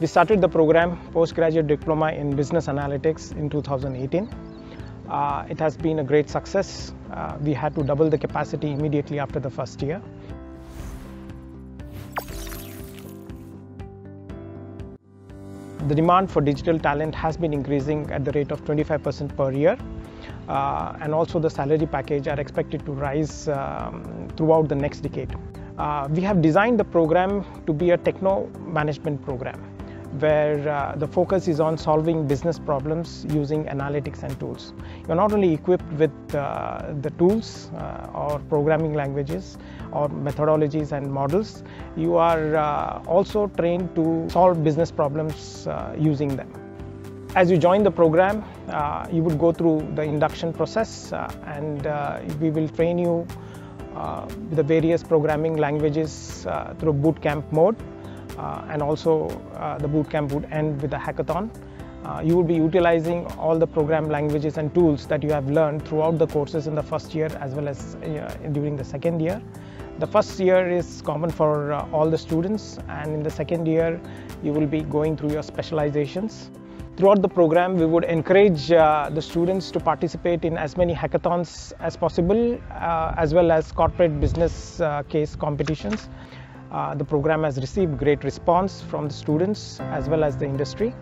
We started the program postgraduate diploma in business analytics in 2018. Uh, it has been a great success. Uh, we had to double the capacity immediately after the first year. The demand for digital talent has been increasing at the rate of 25% per year. Uh, and also the salary package are expected to rise um, throughout the next decade. Uh, we have designed the program to be a techno management program where uh, the focus is on solving business problems using analytics and tools. You're not only equipped with uh, the tools uh, or programming languages or methodologies and models, you are uh, also trained to solve business problems uh, using them. As you join the program, uh, you would go through the induction process and we will train you the various programming languages through bootcamp mode. Uh, and also uh, the bootcamp would end with a hackathon. Uh, you will be utilizing all the program languages and tools that you have learned throughout the courses in the first year as well as during the second year. The first year is common for all the students and in the second year you will be going through your specializations. Throughout the program, we would encourage uh, the students to participate in as many hackathons as possible, uh, as well as corporate business uh, case competitions. Uh, the program has received great response from the students as well as the industry.